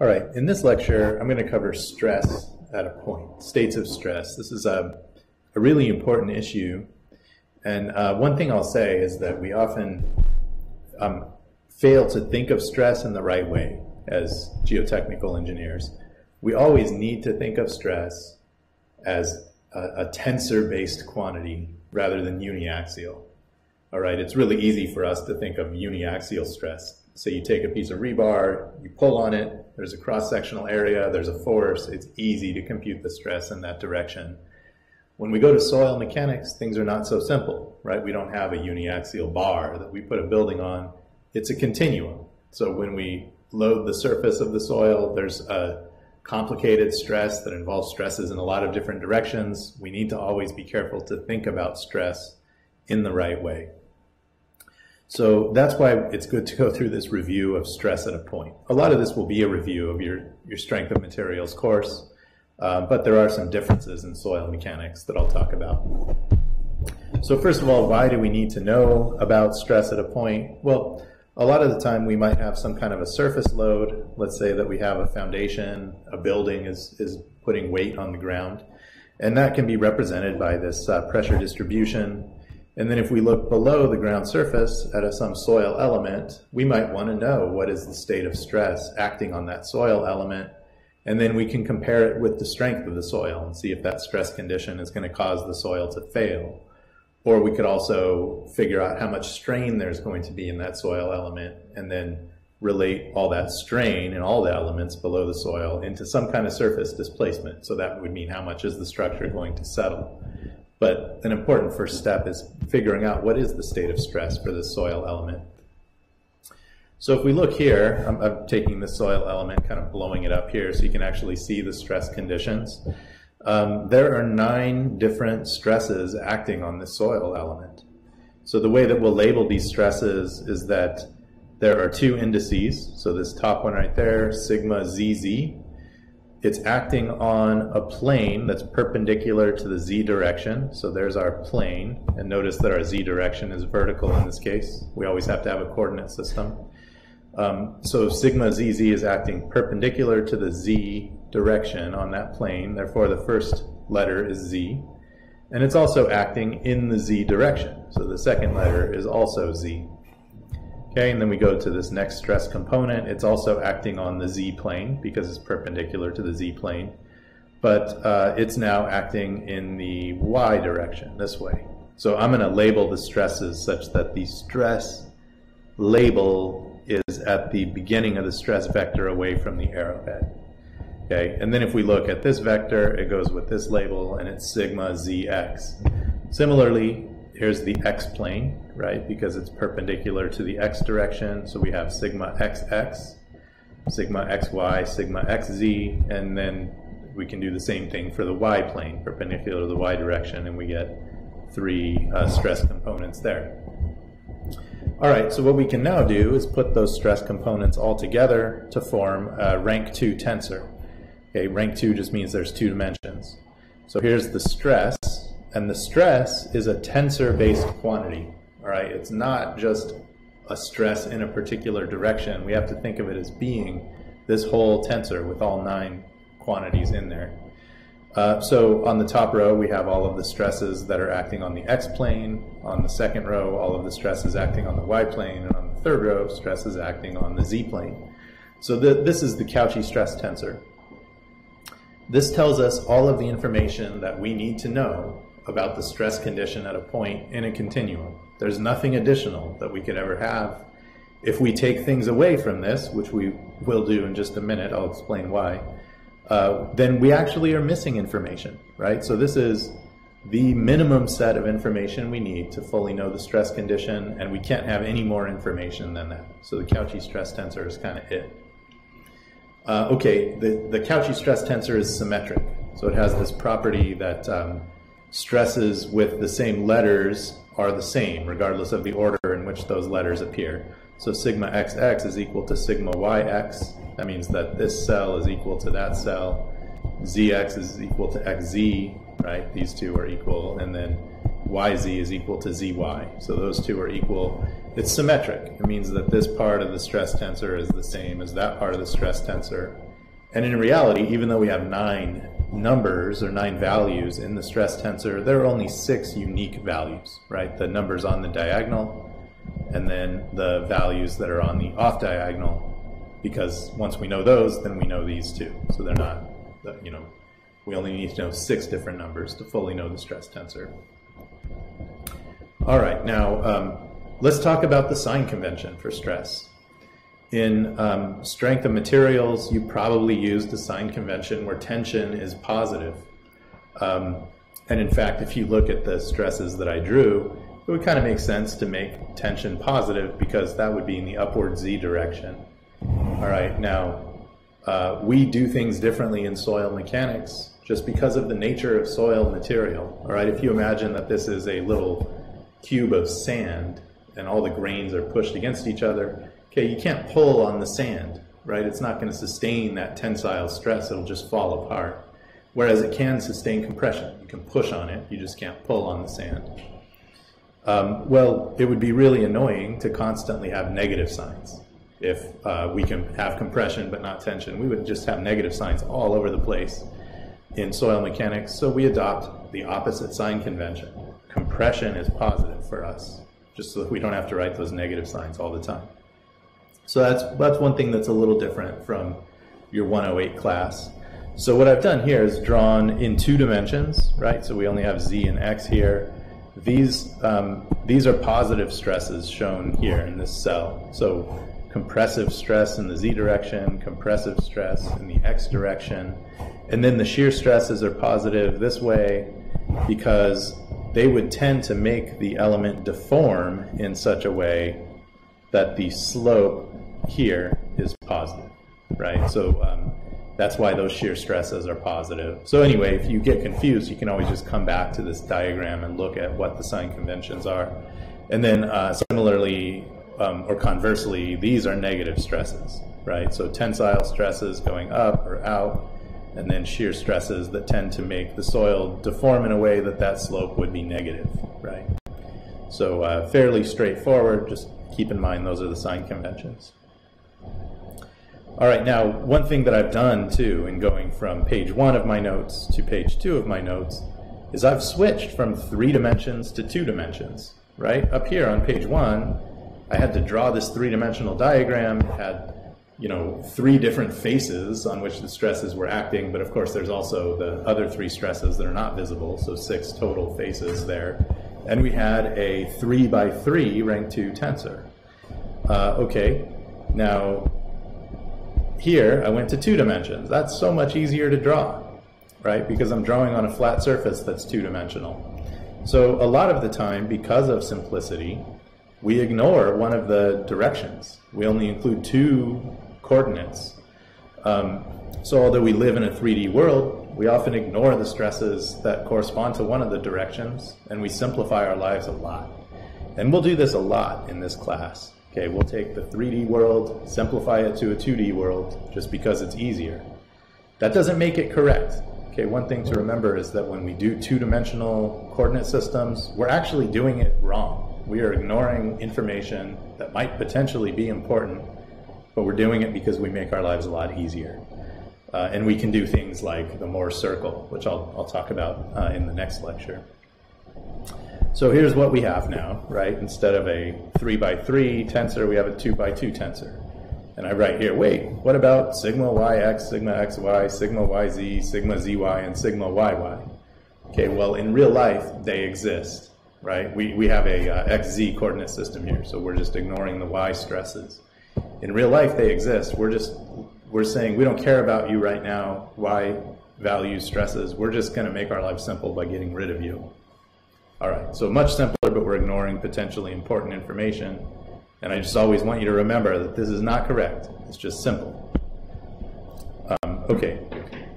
All right, in this lecture, I'm going to cover stress at a point, states of stress. This is a, a really important issue. And uh, one thing I'll say is that we often um, fail to think of stress in the right way as geotechnical engineers. We always need to think of stress as a, a tensor-based quantity rather than uniaxial. All right, it's really easy for us to think of uniaxial stress so you take a piece of rebar, you pull on it, there's a cross-sectional area, there's a force, it's easy to compute the stress in that direction. When we go to soil mechanics, things are not so simple, right? We don't have a uniaxial bar that we put a building on. It's a continuum. So when we load the surface of the soil, there's a complicated stress that involves stresses in a lot of different directions. We need to always be careful to think about stress in the right way. So that's why it's good to go through this review of stress at a point. A lot of this will be a review of your, your strength of materials course, uh, but there are some differences in soil mechanics that I'll talk about. So first of all, why do we need to know about stress at a point? Well, a lot of the time we might have some kind of a surface load. Let's say that we have a foundation, a building is, is putting weight on the ground, and that can be represented by this uh, pressure distribution and then if we look below the ground surface at a, some soil element, we might want to know what is the state of stress acting on that soil element. And then we can compare it with the strength of the soil and see if that stress condition is going to cause the soil to fail. Or we could also figure out how much strain there's going to be in that soil element and then relate all that strain and all the elements below the soil into some kind of surface displacement. So that would mean how much is the structure going to settle. But an important first step is figuring out what is the state of stress for the soil element. So if we look here, I'm, I'm, taking the soil element, kind of blowing it up here so you can actually see the stress conditions. Um, there are nine different stresses acting on the soil element. So the way that we'll label these stresses is that there are two indices. So this top one right there, sigma ZZ, it's acting on a plane that's perpendicular to the z direction. So there's our plane. And notice that our z direction is vertical in this case. We always have to have a coordinate system. Um, so sigma zz is acting perpendicular to the z direction on that plane. Therefore, the first letter is z. And it's also acting in the z direction. So the second letter is also z. Okay, and then we go to this next stress component. It's also acting on the z-plane because it's perpendicular to the z-plane, but uh, it's now acting in the y direction, this way. So I'm going to label the stresses such that the stress label is at the beginning of the stress vector away from the arrowhead. Okay, and then if we look at this vector, it goes with this label, and it's sigma zx. Similarly, here's the x-plane, right? Because it's perpendicular to the x direction. So we have sigma xx, sigma xy, sigma xz, and then we can do the same thing for the y plane, perpendicular to the y direction, and we get three uh, stress components there. All right, so what we can now do is put those stress components all together to form a rank 2 tensor. Okay, rank 2 just means there's two dimensions. So here's the stress, and the stress is a tensor-based quantity. All right, it's not just a stress in a particular direction. We have to think of it as being this whole tensor with all nine quantities in there. Uh, so on the top row, we have all of the stresses that are acting on the x-plane. On the second row, all of the stresses acting on the y-plane. And on the third row, stresses acting on the z-plane. So the, this is the Cauchy stress tensor. This tells us all of the information that we need to know about the stress condition at a point in a continuum. There's nothing additional that we could ever have. If we take things away from this, which we will do in just a minute, I'll explain why, uh, then we actually are missing information, right? So this is the minimum set of information we need to fully know the stress condition, and we can't have any more information than that. So the Cauchy stress tensor is kind of it. Uh, okay, the, the Cauchy stress tensor is symmetric. So it has this property that um, stresses with the same letters are the same, regardless of the order in which those letters appear. So sigma xx is equal to sigma yx. That means that this cell is equal to that cell. zx is equal to xz, right? These two are equal. And then yz is equal to zy. So those two are equal. It's symmetric. It means that this part of the stress tensor is the same as that part of the stress tensor. And in reality, even though we have nine numbers or nine values in the stress tensor, there are only six unique values, right? The numbers on the diagonal, and then the values that are on the off diagonal, because once we know those, then we know these two. So they're not, you know, we only need to know six different numbers to fully know the stress tensor. All right, now um, let's talk about the sign convention for stress. In um, strength of materials, you probably used the sign convention where tension is positive. Um, and in fact, if you look at the stresses that I drew, it would kind of make sense to make tension positive because that would be in the upward z direction. All right, now uh, we do things differently in soil mechanics just because of the nature of soil material. All right, if you imagine that this is a little cube of sand and all the grains are pushed against each other, okay, you can't pull on the sand, right? It's not going to sustain that tensile stress, it'll just fall apart. Whereas it can sustain compression. You can push on it, you just can't pull on the sand. Um, well, it would be really annoying to constantly have negative signs. If uh, we can have compression but not tension, we would just have negative signs all over the place in soil mechanics. So we adopt the opposite sign convention. Compression is positive for us, just so that we don't have to write those negative signs all the time. So that's, that's one thing that's a little different from your 108 class. So what I've done here is drawn in two dimensions, right? So we only have z and x here. These, um, these are positive stresses shown here in this cell. So compressive stress in the z direction, compressive stress in the x direction. And then the shear stresses are positive this way because they would tend to make the element deform in such a way that the slope here is positive, right? So um, that's why those shear stresses are positive. So anyway, if you get confused, you can always just come back to this diagram and look at what the sign conventions are. And then uh, similarly, um, or conversely, these are negative stresses, right? So tensile stresses going up or out, and then shear stresses that tend to make the soil deform in a way that that slope would be negative, right? So uh, fairly straightforward, just keep in mind those are the sign conventions. All right, now one thing that I've done too in going from page one of my notes to page two of my notes is I've switched from three dimensions to two dimensions, right? Up here on page one, I had to draw this three-dimensional diagram. It had, you know, three different faces on which the stresses were acting, but of course there's also the other three stresses that are not visible, so six total faces there. And we had a three by three rank two tensor. Uh, okay, now here, I went to two dimensions. That's so much easier to draw, right? Because I'm drawing on a flat surface that's two-dimensional. So a lot of the time, because of simplicity, we ignore one of the directions. We only include two coordinates. Um, so although we live in a 3D world, we often ignore the stresses that correspond to one of the directions, and we simplify our lives a lot. And we'll do this a lot in this class. Okay, we'll take the 3D world, simplify it to a 2D world, just because it's easier. That doesn't make it correct. Okay, one thing to remember is that when we do two-dimensional coordinate systems, we're actually doing it wrong. We are ignoring information that might potentially be important, but we're doing it because we make our lives a lot easier. Uh, and we can do things like the Mohr circle, which I'll, I'll talk about uh, in the next lecture. So here's what we have now, right? Instead of a 3 by 3 tensor, we have a 2 by 2 tensor. And I write here, wait, what about sigma yx, sigma xy, sigma yz, sigma zy, and sigma yy? Okay, well, in real life, they exist, right? We, we have a uh, xz coordinate system here, so we're just ignoring the y stresses. In real life, they exist. We're just, we're saying we don't care about you right now, y value stresses. We're just going to make our life simple by getting rid of you. All right, so much simpler, but we're ignoring potentially important information. And I just always want you to remember that this is not correct. It's just simple. Um, okay,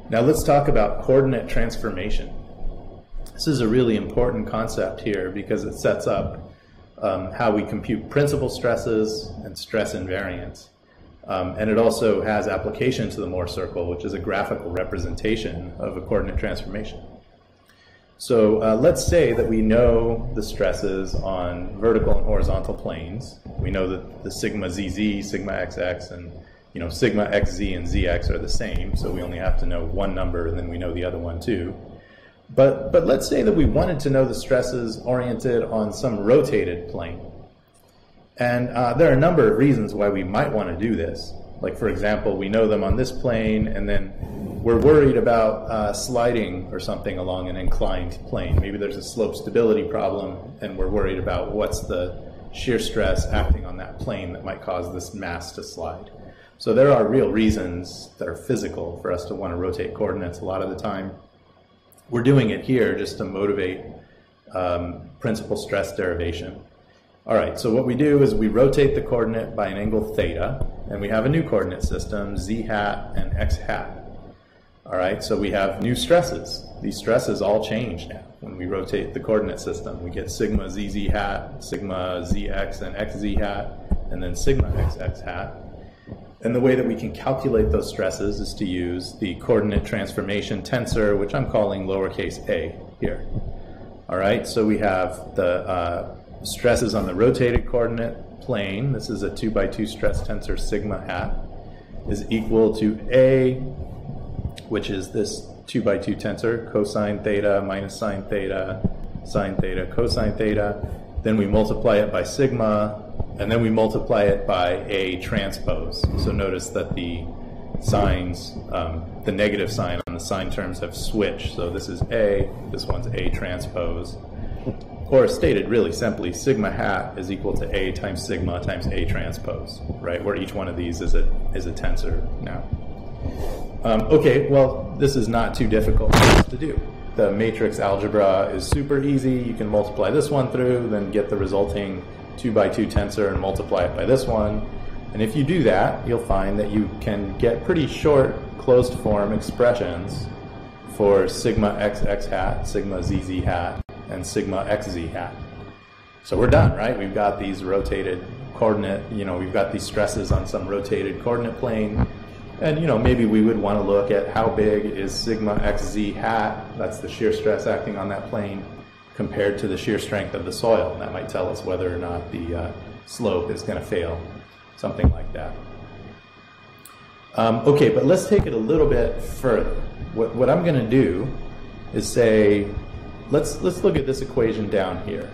now let's talk about coordinate transformation. This is a really important concept here because it sets up um, how we compute principal stresses and stress invariants. Um, and it also has application to the Mohr circle, which is a graphical representation of a coordinate transformation. So uh, let's say that we know the stresses on vertical and horizontal planes. We know that the sigma zz, sigma xx, and you know, sigma xz and zx are the same, so we only have to know one number and then we know the other one too. But, but let's say that we wanted to know the stresses oriented on some rotated plane. And uh, there are a number of reasons why we might want to do this. Like, for example, we know them on this plane, and then we're worried about uh, sliding or something along an inclined plane. Maybe there's a slope stability problem, and we're worried about what's the shear stress acting on that plane that might cause this mass to slide. So there are real reasons that are physical for us to want to rotate coordinates a lot of the time. We're doing it here just to motivate um, principal stress derivation. All right, so what we do is we rotate the coordinate by an angle theta, and we have a new coordinate system, z hat and x hat. All right, so we have new stresses. These stresses all change now when we rotate the coordinate system. We get sigma zz hat, sigma zx and xz hat, and then sigma xx hat. And the way that we can calculate those stresses is to use the coordinate transformation tensor, which I'm calling lowercase a here. All right, so we have the uh, stresses on the rotated coordinate plane, this is a 2 by 2 stress tensor sigma hat, is equal to A, which is this 2 by 2 tensor, cosine theta minus sine theta, sine theta, cosine theta. Then we multiply it by sigma, and then we multiply it by A transpose. So notice that the signs, um, the negative sign on the sign terms have switched. So this is A, this one's A transpose. Or stated really simply, sigma hat is equal to A times sigma times A transpose, right? Where each one of these is a, is a tensor now. Um, okay, well, this is not too difficult to do. The matrix algebra is super easy. You can multiply this one through, then get the resulting 2 by 2 tensor and multiply it by this one. And if you do that, you'll find that you can get pretty short closed form expressions for sigma xx hat, sigma zz hat, and sigma xz hat. So we're done, right? We've got these rotated coordinate, you know, we've got these stresses on some rotated coordinate plane. And, you know, maybe we would want to look at how big is sigma xz hat, that's the shear stress acting on that plane, compared to the shear strength of the soil. And that might tell us whether or not the uh, slope is going to fail, something like that. Um, okay, but let's take it a little bit further. What, what I'm going to do is say, let's, let's look at this equation down here,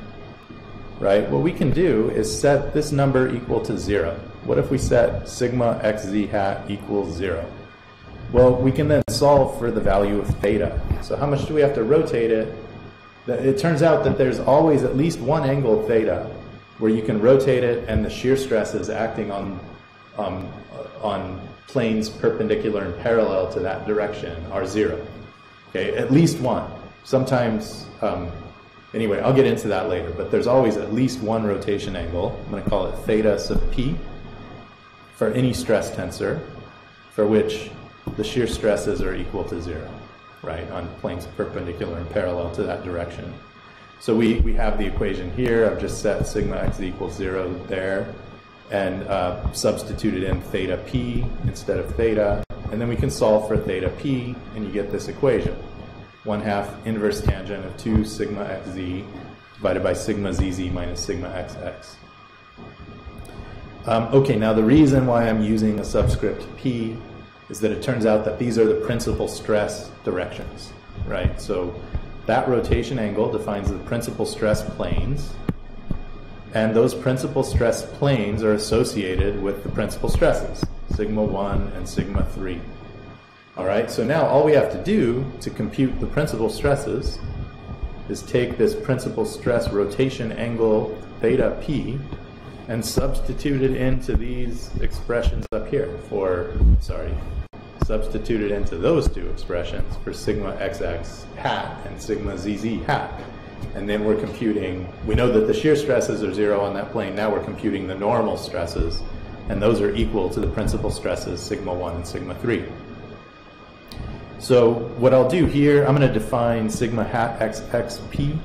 right? What we can do is set this number equal to zero. What if we set sigma xz hat equals zero? Well, we can then solve for the value of theta. So how much do we have to rotate it? It turns out that there's always at least one angle theta where you can rotate it and the shear stress is acting on, um, on planes perpendicular and parallel to that direction are zero. Okay, at least one. Sometimes, um, anyway, I'll get into that later, but there's always at least one rotation angle. I'm going to call it theta sub p for any stress tensor for which the shear stresses are equal to zero, right, on planes perpendicular and parallel to that direction. So we, we have the equation here. I've just set sigma x equals zero there and uh, substituted in theta p instead of theta. And then we can solve for theta p and you get this equation. 1 half inverse tangent of 2 sigma xz divided by sigma zz minus sigma xx. Um, okay, now the reason why I'm using a subscript p is that it turns out that these are the principal stress directions, right? So that rotation angle defines the principal stress planes, and those principal stress planes are associated with the principal stresses, sigma 1 and sigma 3. All right, so now all we have to do to compute the principal stresses is take this principal stress rotation angle theta p and substitute it into these expressions up here for, sorry, substitute it into those two expressions for sigma xx hat and sigma zz hat. And then we're computing, we know that the shear stresses are zero on that plane. Now we're computing the normal stresses, and those are equal to the principal stresses, sigma 1 and sigma 3. So what I'll do here, I'm going to define sigma hat xxp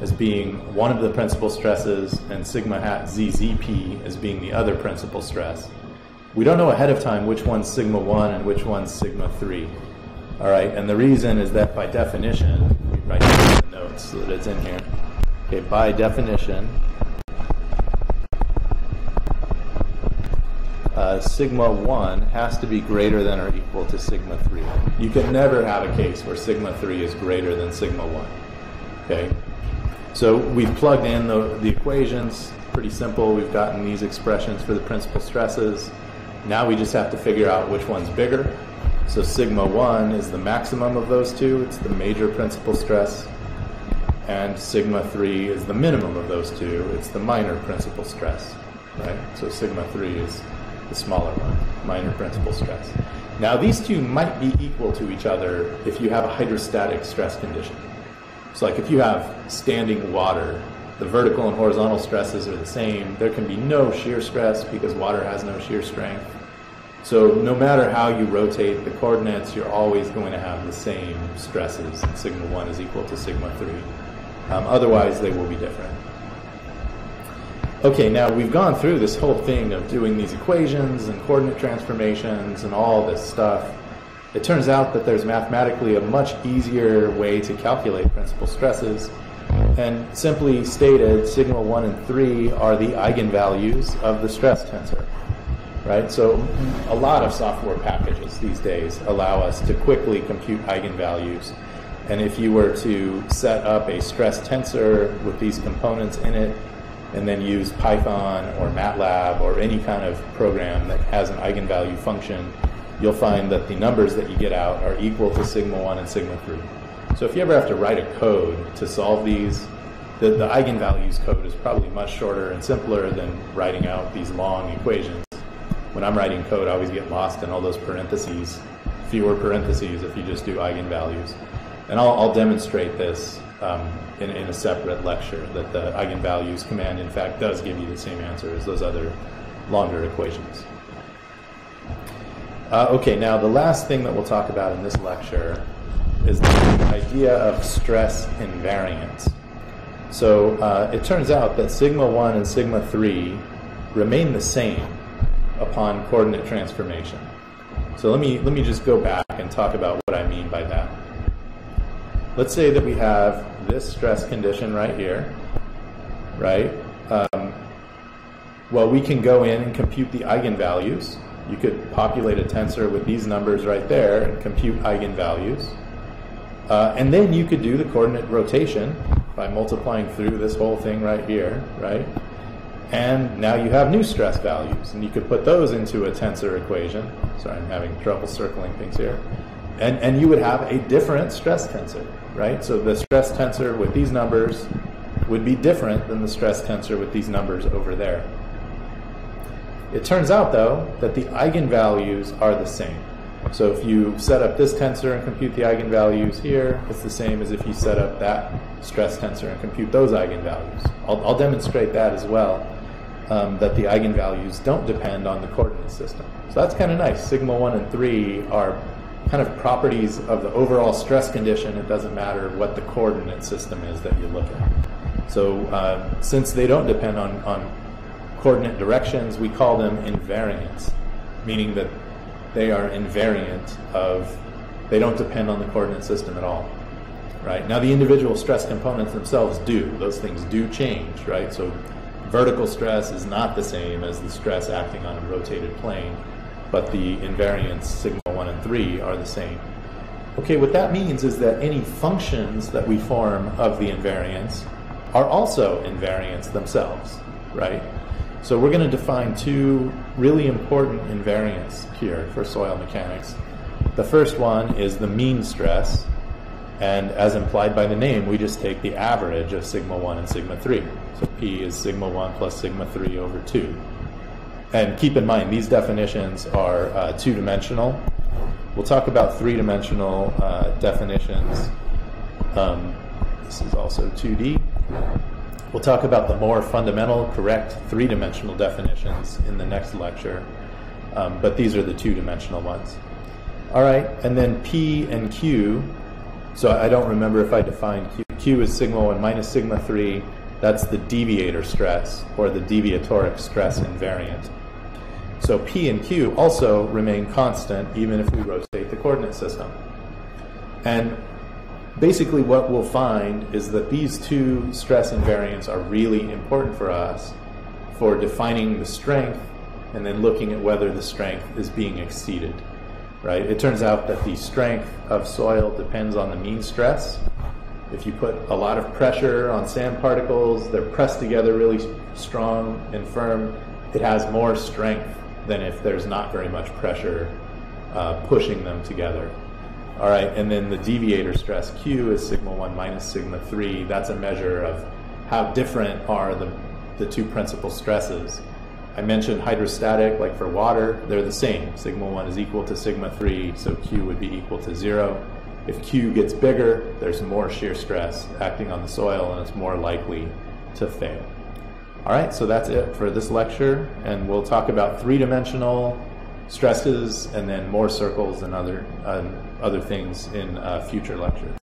as being one of the principal stresses and sigma hat zzp as being the other principal stress. We don't know ahead of time which one's sigma 1 and which one's sigma 3. All right, and the reason is that by definition, we write down the notes that it's in here. Okay, by definition, uh, sigma 1 has to be greater than or equal to sigma 3. You can never have a case where sigma 3 is greater than sigma 1. Okay? So we've plugged in the, the equations, pretty simple. We've gotten these expressions for the principal stresses. Now we just have to figure out which one's bigger. So sigma 1 is the maximum of those two, it's the major principal stress. And sigma 3 is the minimum of those two, it's the minor principal stress. Right? So sigma 3 is the smaller one, minor principal stress. Now, these two might be equal to each other if you have a hydrostatic stress condition. So, like if you have standing water, the vertical and horizontal stresses are the same. There can be no shear stress because water has no shear strength. So, no matter how you rotate the coordinates, you're always going to have the same stresses. Sigma 1 is equal to sigma 3. Um, otherwise, they will be different. Okay, now we've gone through this whole thing of doing these equations and coordinate transformations and all this stuff. It turns out that there's mathematically a much easier way to calculate principal stresses. And simply stated, sigma 1 and 3 are the eigenvalues of the stress tensor. Right? So a lot of software packages these days allow us to quickly compute eigenvalues. And if you were to set up a stress tensor with these components in it, and then use Python or MATLAB or any kind of program that has an eigenvalue function, you'll find that the numbers that you get out are equal to sigma 1 and sigma 3. So if you ever have to write a code to solve these, the, the eigenvalues code is probably much shorter and simpler than writing out these long equations. When I'm writing code, I always get lost in all those parentheses, fewer parentheses if you just do eigenvalues. And I'll, I'll demonstrate this um, in, in, a separate lecture that the eigenvalues command, in fact, does give you the same answer as those other longer equations. Uh, okay, now the last thing that we'll talk about in this lecture is the idea of stress invariants. So uh, it turns out that sigma 1 and sigma 3 remain the same upon coordinate transformation. So let me, let me just go back and talk about what I mean by that. Let's say that we have this stress condition right here, right? Um, well, we can go in and compute the eigenvalues. You could populate a tensor with these numbers right there and compute eigenvalues. Uh, and then you could do the coordinate rotation by multiplying through this whole thing right here, right? And now you have new stress values, and you could put those into a tensor equation. Sorry, I'm having trouble circling things here. And, and you would have a different stress tensor, right? So the stress tensor with these numbers would be different than the stress tensor with these numbers over there. It turns out, though, that the eigenvalues are the same. So if you set up this tensor and compute the eigenvalues here, it's the same as if you set up that stress tensor and compute those eigenvalues. I'll, I'll demonstrate that as well, um, that the eigenvalues don't depend on the coordinate system. So that's kind of nice. Sigma 1 and 3 are kind of properties of the overall stress condition, it doesn't matter what the coordinate system is that you're looking at. So uh, since they don't depend on, on coordinate directions, we call them invariants, meaning that they are invariant of, they don't depend on the coordinate system at all. Right? Now the individual stress components themselves do. Those things do change, right? So vertical stress is not the same as the stress acting on a rotated plane but the invariants sigma 1 and 3 are the same. Okay, what that means is that any functions that we form of the invariants are also invariants themselves, right? So we're going to define two really important invariants here for soil mechanics. The first one is the mean stress, and as implied by the name, we just take the average of sigma 1 and sigma 3. So P is sigma 1 plus sigma 3 over 2 and keep in mind, these definitions are uh, two dimensional. We'll talk about three dimensional uh, definitions. Um, this is also 2D. We'll talk about the more fundamental, correct three dimensional definitions in the next lecture, um, but these are the two dimensional ones. All right, and then P and Q. So I don't remember if I defined Q. Q is sigma 1 minus sigma 3. That's the deviator stress or the deviatoric stress invariant. So P and Q also remain constant even if we rotate the coordinate system. And basically what we'll find is that these two stress invariants are really important for us for defining the strength and then looking at whether the strength is being exceeded. Right? It turns out that the strength of soil depends on the mean stress. If you put a lot of pressure on sand particles, they're pressed together really strong and firm, it has more strength than if there's not very much pressure uh, pushing them together. All right, and then the deviator stress Q is sigma 1 minus sigma 3. That's a measure of how different are the, the two principal stresses. I mentioned hydrostatic, like for water, they're the same. Sigma 1 is equal to sigma 3, so Q would be equal to 0. If Q gets bigger, there's more shear stress acting on the soil and it's more likely to fail. All right, so that's it for this lecture, and we'll talk about three-dimensional stresses and then Mohr circles and other, uh, other things in uh, future lectures.